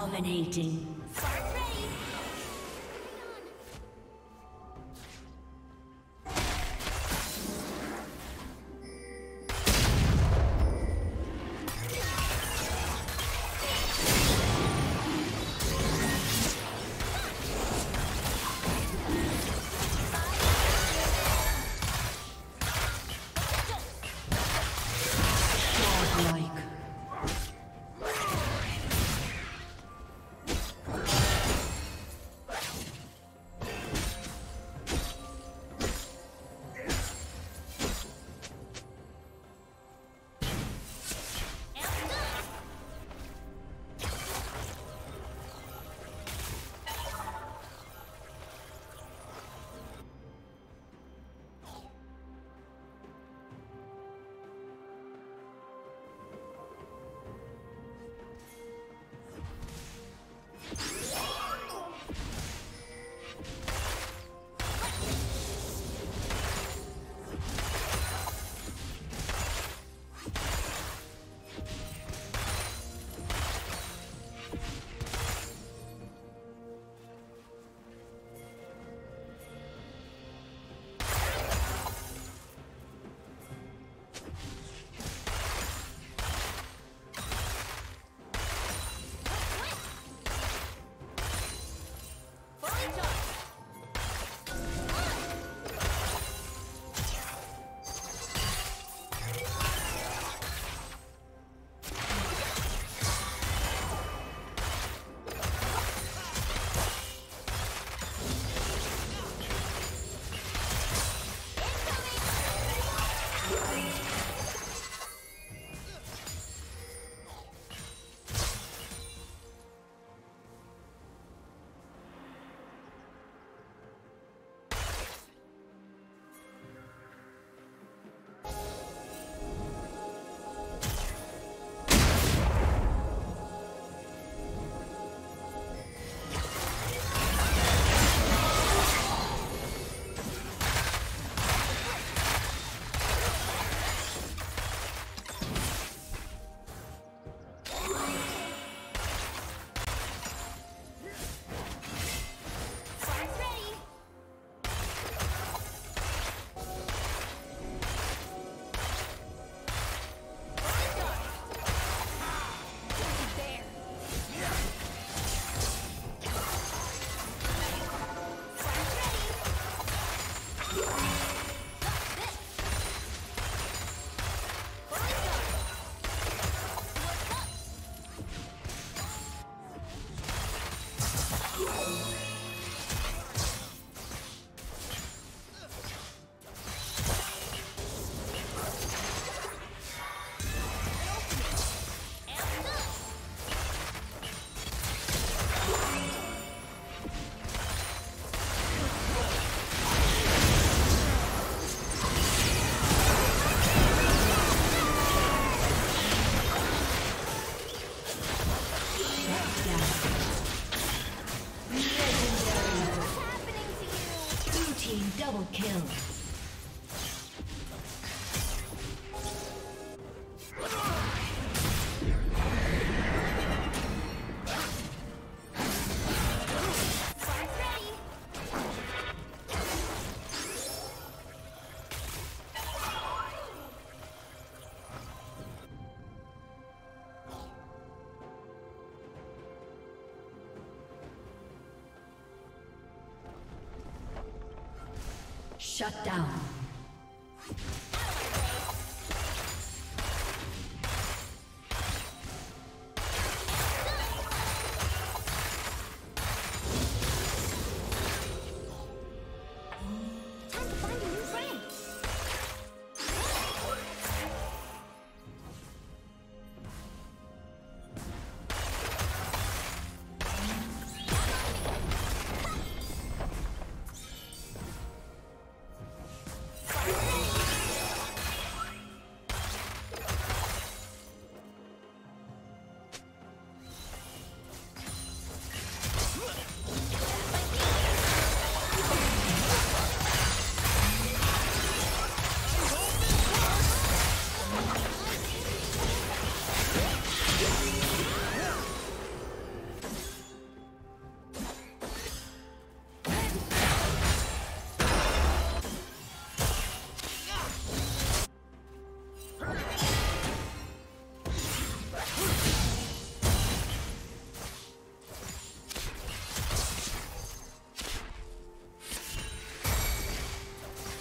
Dominating. Shut down.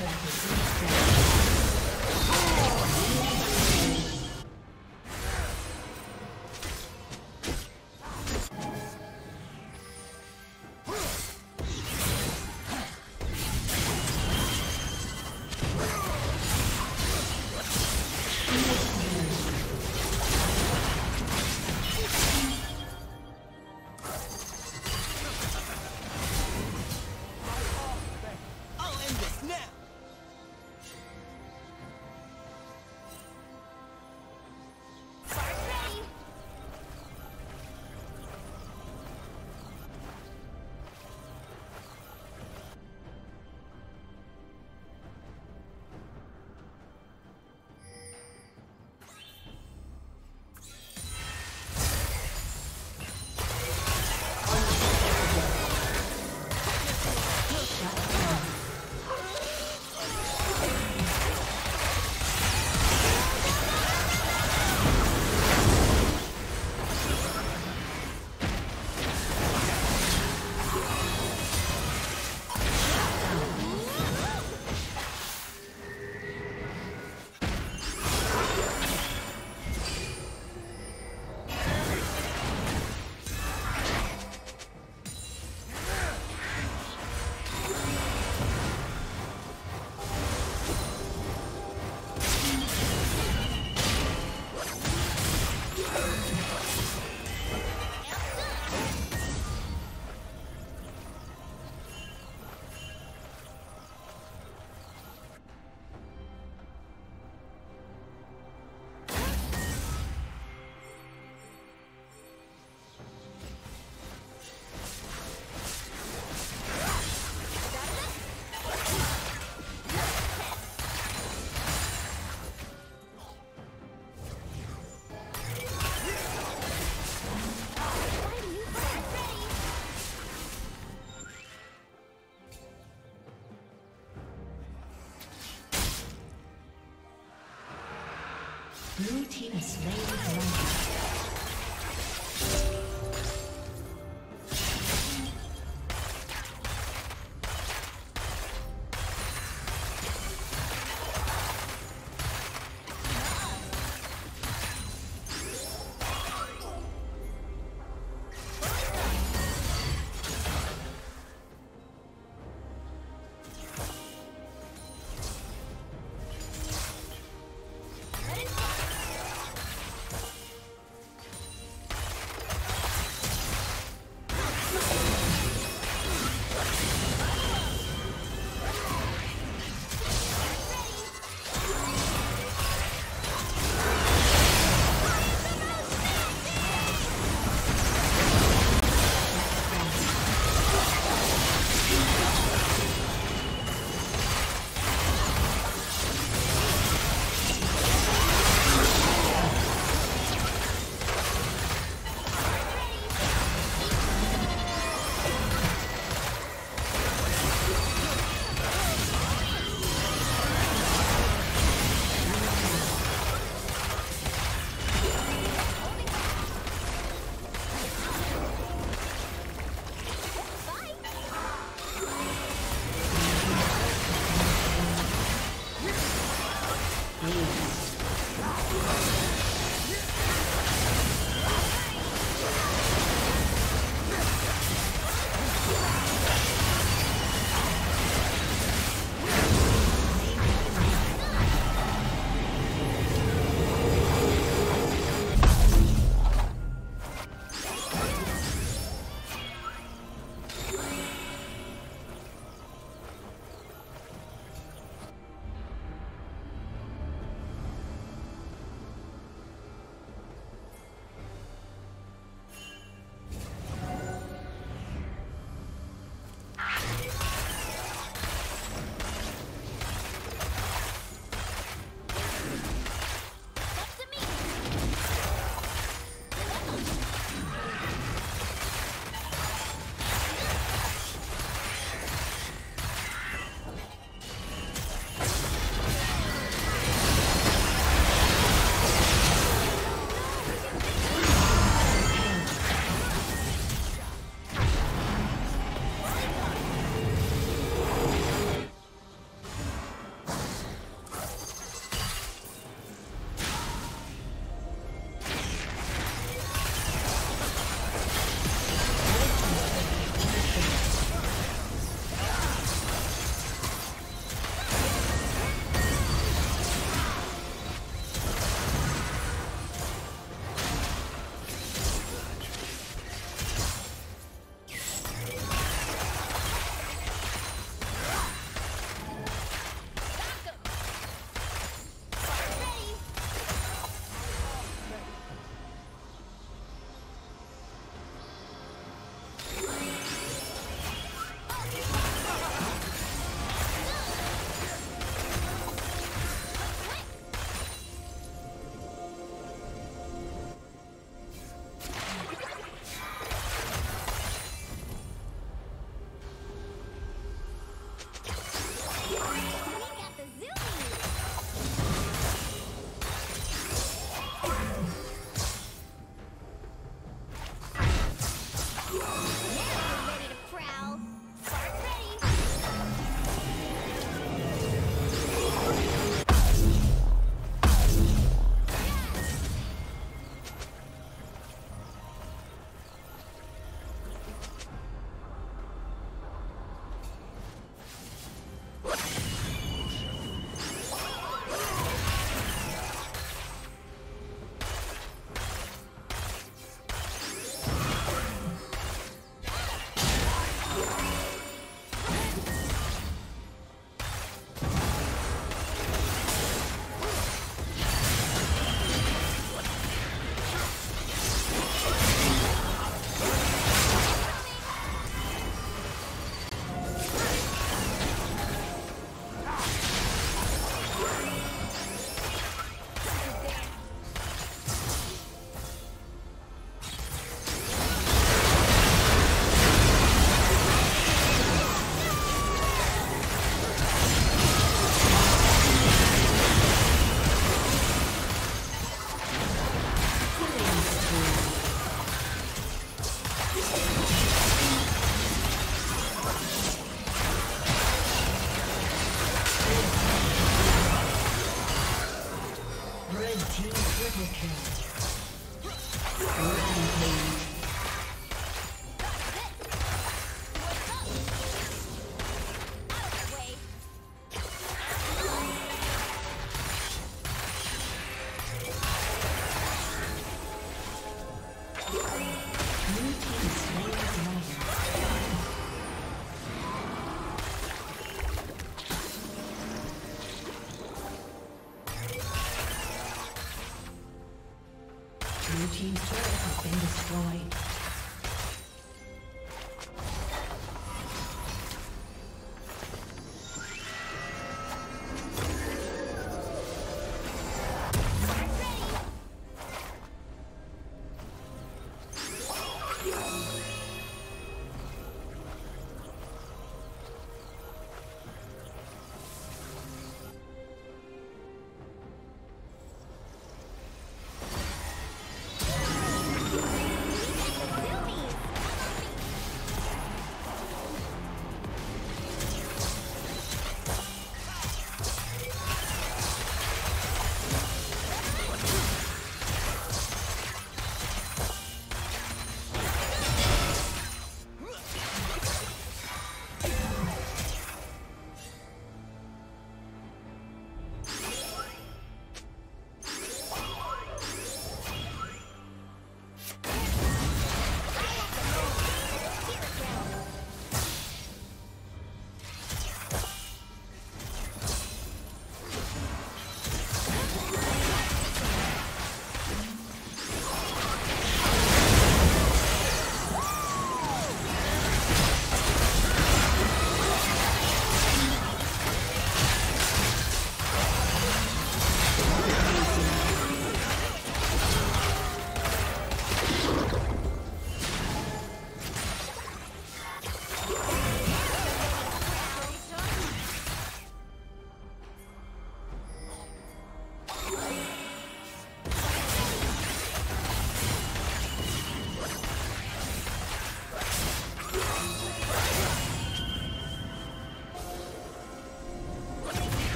Team's turret team has slain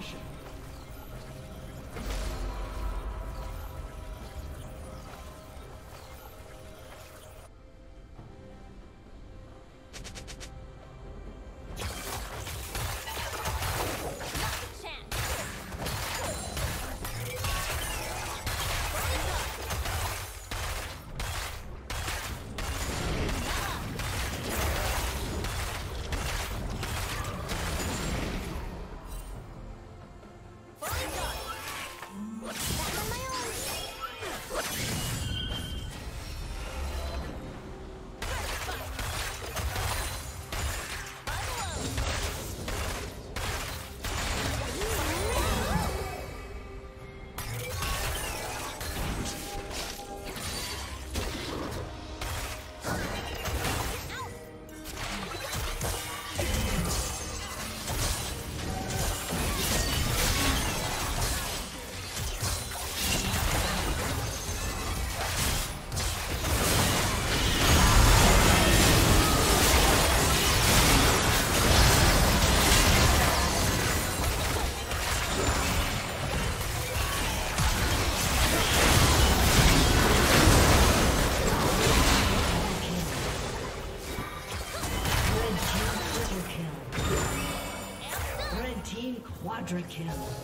slain Quadra kill.